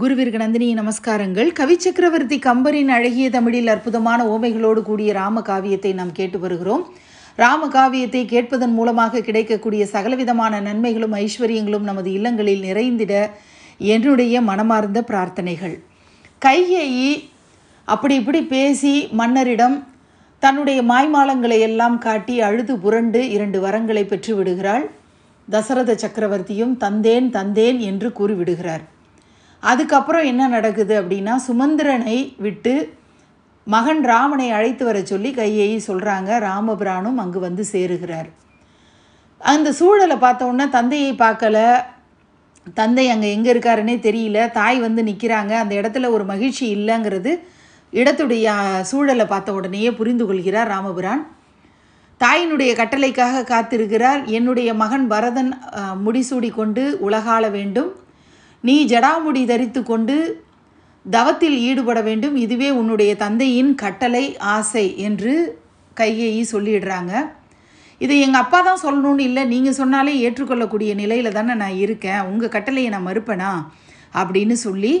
குருவிற்கு நந்தினி நமஸ்காரங்கள். கவி சக்கரவர்த்தி கம்பரின் அழகிய தமிழில் அற்புதமான ஓமைகளோடு கூடிய ராம காவியத்தை நாம் கேட்டு வருகிறோம். ராம காவியத்தை கேட்பதன் மூலமாக கிடைக்கக்கூடிய சகலவிதமான நன்மைகளும் ஐஸ்வர்யங்களும் நமது இல்லங்களில் நிறைந்திட என்னுடைய மனமார்ந்த பிரார்த்தனைகள். கைகேயி அப்படி இப்படி பேசி மன்னரிடம் தன்னுடைய மாய்மாலங்களை எல்லாம் காட்டி அழுது புரண்டு இரண்டு வரங்களை பெற்று விடுகிறாள். தசரத சக்கரவர்த்தியும் தந்தேன் தந்தேன் என்று கூறிவிடுகிறார். அதுக்கப்புறம் என்ன நடக்குது அப்படின்னா சுமந்திரனை விட்டு மகன் ராமனை அழைத்து வர சொல்லி கையை சொல்கிறாங்க ராமபிரானும் அங்கு வந்து சேருகிறார். அந்த சூழலை பார்த்தோன்னா தந்தையை பார்க்கல. தந்தை அங்கே எங்கே இருக்காருன்னே தெரியல. தாய் வந்து நிற்கிறாங்க அந்த இடத்துல ஒரு மகிழ்ச்சி இல்லைங்கிறது இடத்துடைய சூழலை பார்த்த உடனேயே புரிந்து கொள்கிறார் ராமபிரான். தாயினுடைய கட்டளைக்காக காத்திருக்கிறார். என்னுடைய மகன் பரதன் முடிசூடி கொண்டு உலகாள வேண்டும். நீ ஜடாமுடி தரித்து கொண்டு தவத்தில் ஈடுபட வேண்டும். இதுவே உன்னுடைய தந்தையின் கட்டளை ஆசை என்று கையேயி சொல்லிடுறாங்க. இதை எங்கள் அப்பா தான் சொல்லணும்னு இல்லை. நீங்கள் சொன்னாலே ஏற்றுக்கொள்ளக்கூடிய நிலையில் தானே நான் இருக்கேன். உங்கள் கட்டளையை நான் மறுப்பேனா? அப்படின்னு சொல்லி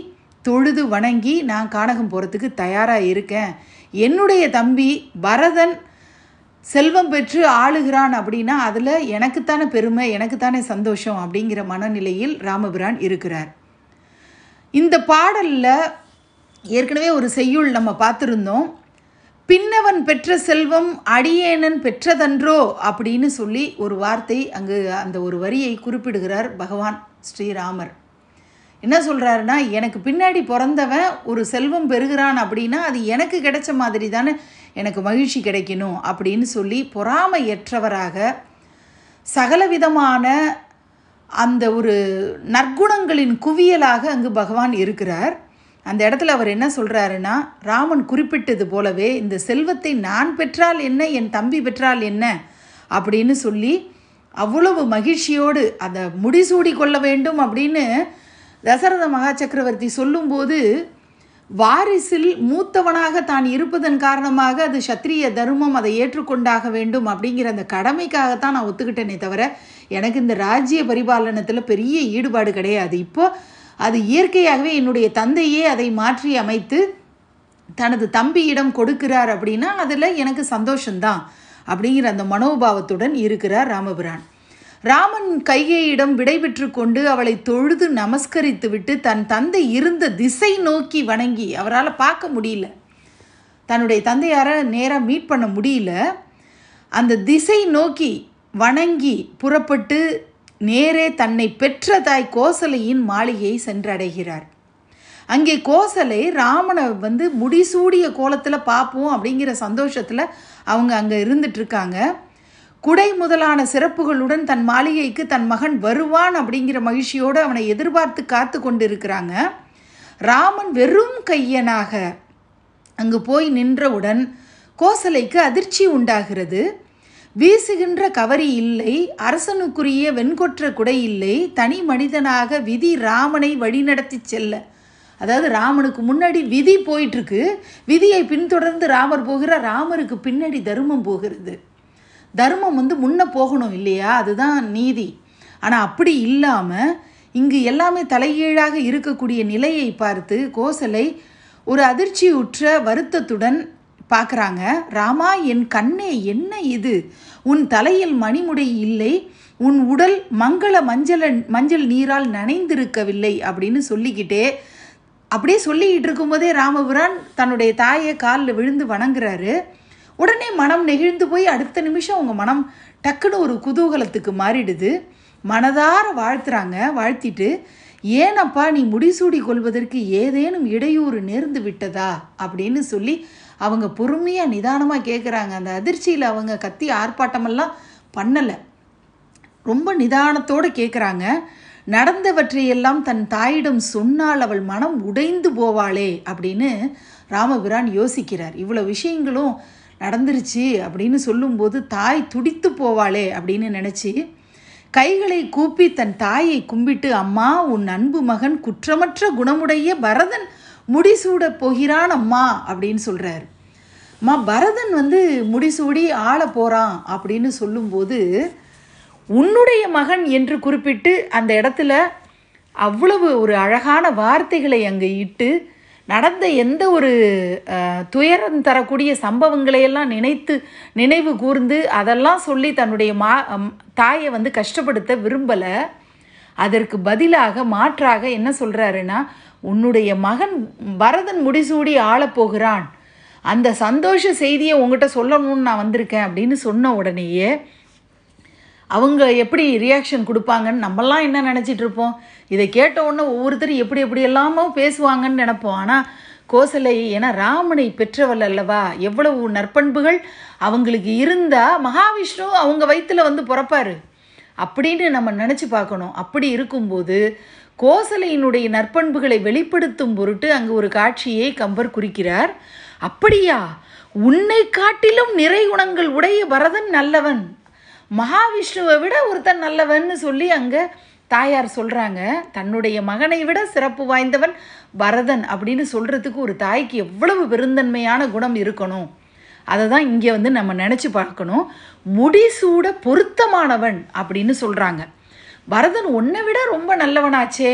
தொழுது வணங்கி நான் கானகம் போகிறதுக்கு தயாராக இருக்கேன். என்னுடைய தம்பி பரதன் செல்வம் பெற்று ஆளுகிறான் அப்படின்னா அதில் எனக்குத்தானே பெருமை எனக்குத்தானே சந்தோஷம் அப்படிங்கிற மனநிலையில் ராமபிரான் இருக்கிறார். இந்த பாடலில் ஏற்கனவே ஒரு செய்யுள் நம்ம பார்த்துருந்தோம். பின்னவன் பெற்ற செல்வம் அடியேனன் பெற்றதன்றோ அப்படின்னு சொல்லி ஒரு வார்த்தை அங்கு அந்த ஒரு வரியை குறிப்பிடுகிறார் பகவான் ஸ்ரீராமர். என்ன சொல்கிறாருன்னா எனக்கு பின்னாடி பிறந்தவன் ஒரு செல்வம் பெறுகிறான் அப்படின்னா அது எனக்கு கிடைச்ச மாதிரி தானே எனக்கு மகிழ்ச்சி கிடைக்கணும் அப்படின்னு சொல்லி பொறாமையற்றவராக சகலவிதமான அந்த ஒரு நற்குணங்களின் குவியலாக அங்கு பகவான் இருக்கிறார். அந்த இடத்துல அவர் என்ன சொல்கிறாருன்னா ராமன் குறிப்பிட்டது போலவே இந்த செல்வத்தை நான் பெற்றால் என்ன என் தம்பி பெற்றால் என்ன? அப்படின்னு சொல்லி அவ்வளவு மகிழ்ச்சியோடு அதை முடிசூடி கொள்ள வேண்டும் அப்படின்னு தசரத மகா சக்கரவர்த்தி சொல்லும்போது வாரிசில் மூத்தவனாக தான் இருப்பதன் காரணமாக அது சத்திரிய தர்மம் அதை ஏற்றுக்கொண்டாக வேண்டும் அப்படிங்கிற அந்த கடமைக்காகத்தான் நான் ஒத்துக்கிட்டேனே தவிர எனக்கு இந்த ராஜ்ய பரிபாலனத்தில் பெரிய ஈடுபாடு கிடையாது. இப்போ அது இயற்கையாகவே என்னுடைய தந்தையே அதை மாற்றி அமைத்து தனது தம்பியிடம் கொடுக்கிறார் அப்படின்னா அதில் எனக்கு சந்தோஷந்தான் அப்படிங்கிற அந்த மனோபாவத்துடன் இருக்கிறார் ராமபிரான். ராமன் கைகையிடம் விடைபெற்று கொண்டு அவளை தொழுது நமஸ்கரித்து விட்டு தன் தந்தை இருந்த திசை நோக்கி வணங்கி அவரால் பார்க்க முடியல. தன்னுடைய தந்தையாரை நேராக மீட் பண்ண முடியல. அந்த திசை நோக்கி வணங்கி புறப்பட்டு நேரே தன்னை பெற்ற தாய் கோசலையின் மாளிகையை சென்றடைகிறார். அங்கே கோசலை ராமனை வந்து முடிசூடிய கோலத்தில் பார்ப்போம் அப்படிங்கிற சந்தோஷத்தில் அவங்க அங்கே இருந்துட்டுருக்காங்க குடை முதலான சிறப்புகளுடன் தன் மாளிகைக்கு தன் மகன் வருவான் அப்படிங்கிற மகிழ்ச்சியோடு அவனை எதிர்பார்த்து காத்து கொண்டிருக்கிறாங்க. ராமன் வெறும் கையனாக அங்கு போய் நின்றவுடன் கோசலைக்கு அதிர்ச்சி உண்டாகிறது. வீசுகின்ற கவரி இல்லை அரசனுக்குரிய வெண்கொற்ற குடை இல்லை தனி மனிதனாக விதி ராமனை வழிநடத்தி செல்ல. அதாவது ராமனுக்கு முன்னாடி விதி போயிட்டுருக்கு விதியை பின்தொடர்ந்து ராமர் போகிற ராமருக்கு பின்னாடி தர்மம் போகிறது. தர்மம் வந்து முன்ன போகணும் இல்லையா? அதுதான் நீதி. ஆனால் அப்படி இல்லாமல் இங்கு எல்லாமே தலைகீழாக இருக்கக்கூடிய நிலையை பார்த்து கோசலை ஒரு அதிர்ச்சியுற்ற வருத்தத்துடன் பார்க்குறாங்க. ராமா என் கண்ணே என்ன இது? உன் தலையில் மணிமுடை இல்லை. உன் உடல் மங்கள மஞ்சள் மஞ்சள் நீரால் நனைந்திருக்கவில்லை அப்படின்னு சொல்லிக்கிட்டே அப்படியே சொல்லிக்கிட்டு இருக்கும்போதே ராமபுரான் தன்னுடைய தாயை காலில் விழுந்து வணங்குறாரு. உடனே மனம் நெகிழ்ந்து போய் அடுத்த நிமிஷம் அவங்க மனம் டக்குன்னு ஒரு குதூகலத்துக்கு மாறிடுது. மனதார வாழ்த்துறாங்க வாழ்த்திட்டு ஏனப்பா நீ முடிசூடி கொள்வதற்கு ஏதேனும் இடையூறு நேர்ந்து விட்டதா? அப்படின்னு சொல்லி அவங்க பொறுமையாக நிதானமாக கேட்குறாங்க அந்த அதிர்ச்சியில் அவங்க கத்தி ஆர்ப்பாட்டமெல்லாம் பண்ணலை. ரொம்ப நிதானத்தோடு கேட்குறாங்க நடந்தவற்றையெல்லாம் தன் தாயிடம் சொன்னால் அவள் மனம் உடைந்து போவாளே? அப்படின்னு ராமபிரான் யோசிக்கிறார். இவ்வளோ விஷயங்களும் நடந்துருச்சு அப்படின்னு சொல்லும்போது தாய் துடித்து போவாளே அப்படின்னு நினச்சி கைகளை கூப்பி தன் தாயை கும்பிட்டு அம்மா உன் அன்பு மகன் குற்றமற்ற குணமுடைய பரதன் முடிசூட போகிறான் அம்மா அப்படின்னு சொல்கிறார் அம்மா பரதன் வந்து முடிசூடி ஆள போகிறான் அப்படின்னு சொல்லும்போது உன்னுடைய மகன் என்று குறிப்பிட்டு அந்த இடத்துல அவ்வளவு ஒரு அழகான வார்த்தைகளை அங்கே இட்டு நடந்த எந்த ஒரு துயரம் தரக்கூடிய சம்பவங்களையெல்லாம் நினைத்து நினைவு கூர்ந்து அதெல்லாம் சொல்லி தன்னுடைய மா தாயை வந்து கஷ்டப்படுத்த விரும்பலை. அதற்கு பதிலாக மாற்றாக என்ன சொல்கிறாருன்னா உன்னுடைய மகன் பரதன் முடிசூடி ஆளப்போகிறான் அந்த சந்தோஷ செய்தியை உங்ககிட்ட சொல்லணும்னு நான் வந்திருக்கேன் அப்படின்னு சொன்ன உடனேயே அவங்க எப்படி ரியாக்ஷன் கொடுப்பாங்கன்னு நம்மலாம் என்ன நினச்சிட்டு இருப்போம்? இதை கேட்ட உடனே ஒவ்வொருத்தரும் எப்படி எப்படி எல்லாமோ பேசுவாங்கன்னு நினப்போம். ஆனால் கோசலை ஏன்னா ராமனை பெற்றவள் அல்லவா? எவ்வளவு நற்பண்புகள் அவங்களுக்கு இருந்தால் மகாவிஷ்ணு அவங்க வயிற்றில் வந்து பிறப்பாரு. அப்படின்னு நம்ம நினச்சி பார்க்கணும். அப்படி இருக்கும்போது கோசலையினுடைய நற்பண்புகளை வெளிப்படுத்தும் பொருட்டு அங்கு ஒரு காட்சியை கம்பர் குறிக்கிறார். அப்படியா? உன்னை காட்டிலும் நிறை குணங்கள் உடைய பரதன் நல்லவன். மகாவிஷ்ணுவை விட ஒருத்தன் நல்லவன்னு சொல்லி அங்கே தாயார் சொல்கிறாங்க தன்னுடைய மகனை விட சிறப்பு வாய்ந்தவன் பரதன் அப்படின்னு சொல்கிறதுக்கு ஒரு தாய்க்கு எவ்வளவு பெருந்தன்மையான குணம் இருக்கணும். அதை தான் இங்கே வந்து நம்ம நினச்சி பார்க்கணும். முடிசூட பொருத்தமானவன் அப்படின்னு சொல்கிறாங்க பரதன் உன்னை விட ரொம்ப நல்லவனாச்சே.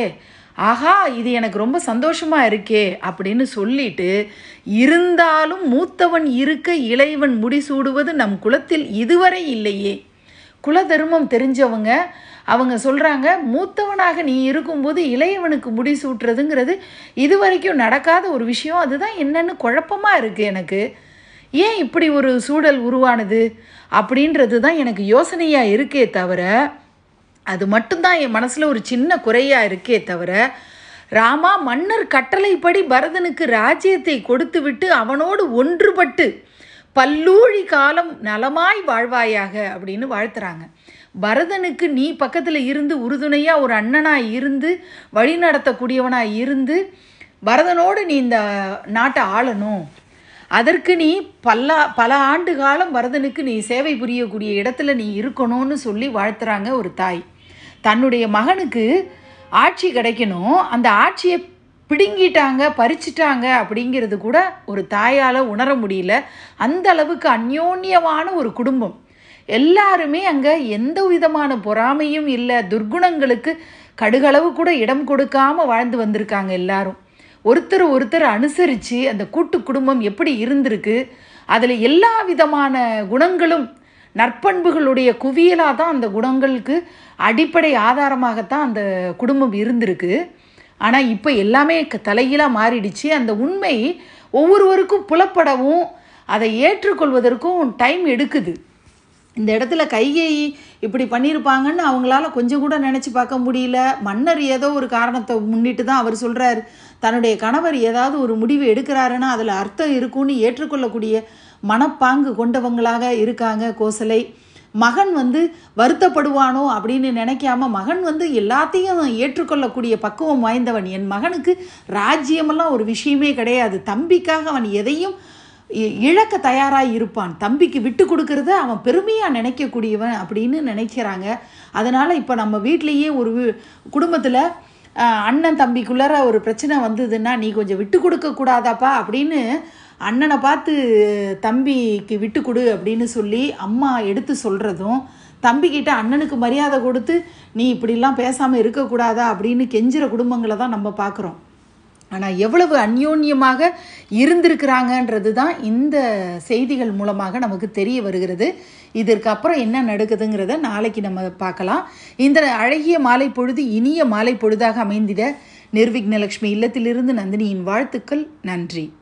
ஆஹா இது எனக்கு ரொம்ப சந்தோஷமாக இருக்கே அப்படின்னு சொல்லிட்டு இருந்தாலும் மூத்தவன் இருக்க இளையவன் முடிசூடுவது நம் குலத்தில் இதுவரை இல்லையே. குலதர்மம் தெரிஞ்சவங்க அவங்க சொல்கிறாங்க மூத்தவனாக நீ இருக்கும்போது இளையவனுக்கு முடி சூட்டுறதுங்கிறது இது வரைக்கும் நடக்காத ஒரு விஷயம். அதுதான் என்னன்னு குழப்பமாக இருக்குது எனக்கு. ஏன் இப்படி ஒரு சூழல் உருவானது? அப்படின்றது தான் எனக்கு யோசனையாக இருக்கே தவிர அது மட்டும்தான் என் மனசில் ஒரு சின்ன குறையாக இருக்கே தவிர ராமா மன்னர் கட்டளைப்படி பரதனுக்கு ராஜ்யத்தை கொடுத்துவிட்டு அவனோடு ஒன்றுபட்டு பல்லூழி காலம் நலமாய் வாழ்வாயாக அப்படின்னு வாழ்த்துறாங்க. பரதனுக்கு நீ பக்கத்தில் இருந்து உறுதுணையாக ஒரு அண்ணனாக இருந்து வழி நடத்தக்கூடியவனாக இருந்து பரதனோடு நீ இந்த நாட்டை ஆளணும். அதற்கு நீ பல்லா பல ஆண்டு காலம் பரதனுக்கு நீ சேவை புரியக்கூடிய இடத்துல நீ இருக்கணும்னு சொல்லி வாழ்த்துறாங்க ஒரு தாய். தன்னுடைய மகனுக்கு ஆட்சி கிடைக்கணும். அந்த ஆட்சியை பிடுங்கிட்டாங்க பறிச்சிட்டாங்க அப்படிங்கிறது கூட ஒரு தாயால் உணர முடியல. அந்த அளவுக்கு அந்யோன்யமான ஒரு குடும்பம். எல்லாருமே அங்கே எந்த விதமான பொறாமையும் இல்லை. துர்குணங்களுக்கு கடுகளவு கூட இடம் கொடுக்காம வாழ்ந்து வந்திருக்காங்க எல்லாரும். ஒருத்தர் ஒருத்தர் அனுசரித்து அந்த கூட்டு குடும்பம் எப்படி இருந்திருக்கு? அதில் எல்லா விதமான குணங்களும் நற்பண்புகளுடைய குவியலாக தான் அந்த குணங்களுக்கு அடிப்படை ஆதாரமாகத்தான் அந்த குடும்பம் இருந்திருக்கு. ஆனால் இப்போ எல்லாமே க- தலைகீழாக மாறிடுச்சு. அந்த உண்மை ஒவ்வொருவருக்கும் புலப்படவும் அதை ஏற்றுக்கொள்வதற்கும் டைம் எடுக்குது. இந்த இடத்துல கையை இப்படி பண்ணியிருப்பாங்கன்னு அவங்களால கொஞ்சம் கூட நினச்சி பார்க்க முடியல. மன்னர் ஏதோ ஒரு காரணத்தை முன்னிட்டு தான் அவர் சொல்கிறார் தன்னுடைய கணவர் ஏதாவது ஒரு முடிவு எடுக்கிறாருன்னா அதில் அர்த்தம் இருக்கும்னு ஏற்றுக்கொள்ளக்கூடிய மனப்பாங்கு கொண்டவங்களாக இருக்காங்க கோசலை. மகன் வந்து வருத்தப்படுவானோ அப்படின்னு நினைக்காம மகன் வந்து எல்லாத்தையும் ஏற்றுக்கொள்ளக்கூடிய பக்குவம் வாய்ந்தவன். என் மகனுக்கு ராஜ்யமெல்லாம் ஒரு விஷயமே கிடையாது. தம்பிக்காக அவன் எதையும் இ- இழக்க தயாராக இருப்பான். தம்பிக்கு விட்டு கொடுக்கறத அவன் பெருமையாக நினைக்கக்கூடியவன் அப்படின்னு நினைக்கிறாங்க. அதனால் இப்போ நம்ம வீட்லேயே ஒரு குடும்பத்தில் அண்ணன் தம்பிக்குள்ளார ஒரு பிரச்சனை வந்ததுன்னா நீ கொஞ்சம் விட்டு கொடுக்க கூடாதாப்பா அப்படின்னு அண்ணனை பார்த்து தம்பிக்கு விட்டு கொடு அப்படின்னு சொல்லி அம்மா எடுத்து சொல்கிறதும் தம்பிக்கிட்ட அண்ணனுக்கு மரியாதை கொடுத்து நீ இப்படிலாம் பேசாமல் இருக்கக்கூடாதா? அப்படின்னு கெஞ்சுற குடும்பங்களை தான் நம்ம பார்க்குறோம். ஆனால் எவ்வளவு அந்யோன்யமாக இருந்திருக்கிறாங்கன்றது தான் இந்த செய்திகள் மூலமாக நமக்கு தெரிய வருகிறது. இதற்கு அப்புறம் என்ன நடக்குதுங்கிறத நாளைக்கு நம்ம பார்க்கலாம். இந்த அழகிய மாலை பொழுது இனிய மாலை பொழுதாக அமைந்திட நிர்விக்னலக்ஷ்மி இல்லத்திலிருந்து நந்தினியின் வாழ்த்துக்கள். நன்றி.